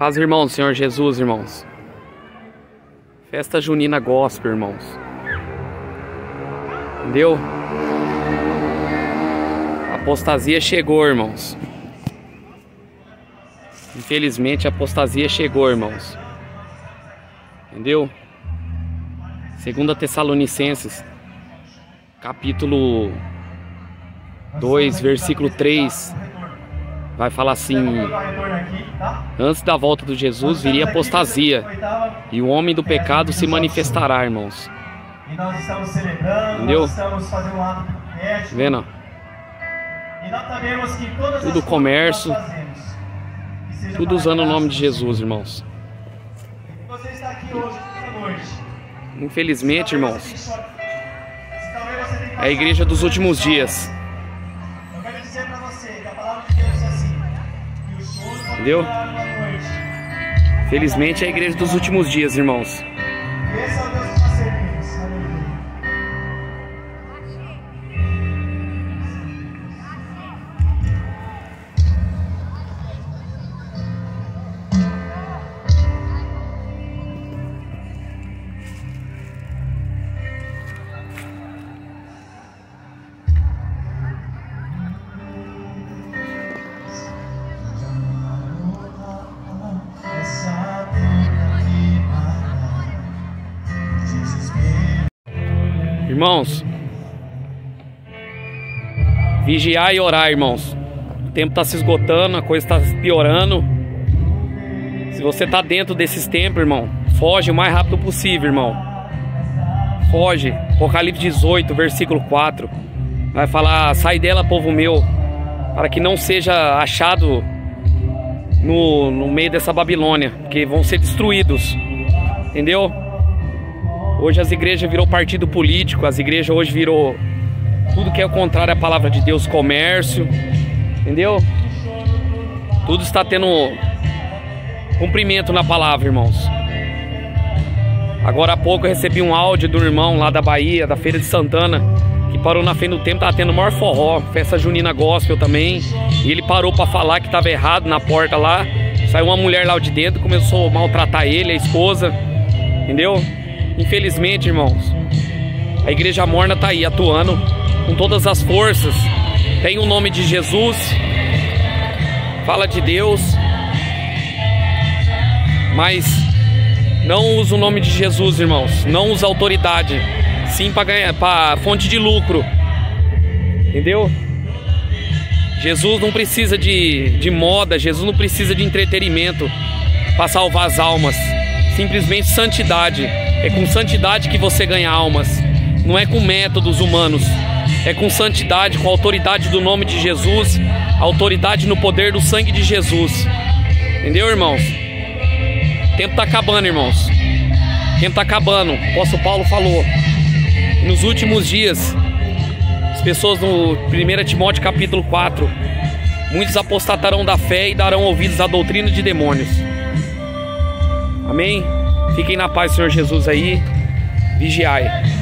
Paz, irmãos Senhor Jesus, irmãos. Festa junina gospel, irmãos. Entendeu? A apostasia chegou, irmãos. Infelizmente a apostasia chegou, irmãos. Entendeu? Segunda Tessalonicenses, capítulo 2, versículo 3 vai falar assim: Antes da volta de Jesus viria apostasia, e o homem do pecado se manifestará, irmãos. E nós estamos celebrando, Entendeu? nós estamos fazendo um ato profético. Vendo? E nós sabemos que todas Tudo as comércio, que fazemos, que Tudo usando o nome de Jesus, irmãos. E Você está aqui hoje, noite. Infelizmente, irmãos, é a igreja dos últimos dias. Entendeu? Felizmente é a igreja dos últimos dias, irmãos. Irmãos, vigiar e orar, irmãos. O tempo está se esgotando, a coisa está piorando. Se você está dentro desses tempos, irmão, foge o mais rápido possível, irmão. Foge. Apocalipse 18, versículo 4. Vai falar: sai dela, povo meu, para que não seja achado no, no meio dessa Babilônia, porque vão ser destruídos. Entendeu? Hoje as igrejas virou partido político, as igrejas hoje virou tudo que é o contrário à palavra de Deus, comércio, entendeu? Tudo está tendo cumprimento na palavra, irmãos. Agora há pouco eu recebi um áudio do irmão lá da Bahia, da Feira de Santana, que parou na frente do tempo, tava tendo maior forró, festa junina gospel também, e ele parou para falar que estava errado na porta lá. Saiu uma mulher lá de dentro, começou a maltratar ele, a esposa, entendeu? Infelizmente, irmãos, a igreja morna tá aí atuando com todas as forças. Tem o nome de Jesus, fala de Deus, mas não usa o nome de Jesus, irmãos. Não usa autoridade, sim para ganhar, para fonte de lucro, entendeu? Jesus não precisa de, de moda, Jesus não precisa de entretenimento para salvar as almas. Simplesmente santidade. É com santidade que você ganha almas. Não é com métodos humanos. É com santidade, com a autoridade do nome de Jesus, autoridade no poder do sangue de Jesus. Entendeu, irmãos? O tempo tá acabando, irmãos. O tempo tá acabando. O apóstolo Paulo falou. Nos últimos dias, as pessoas no 1 Timóteo capítulo 4, muitos apostatarão da fé e darão ouvidos à doutrina de demônios. Amém? Fiquem na paz, Senhor Jesus aí. Vigiai.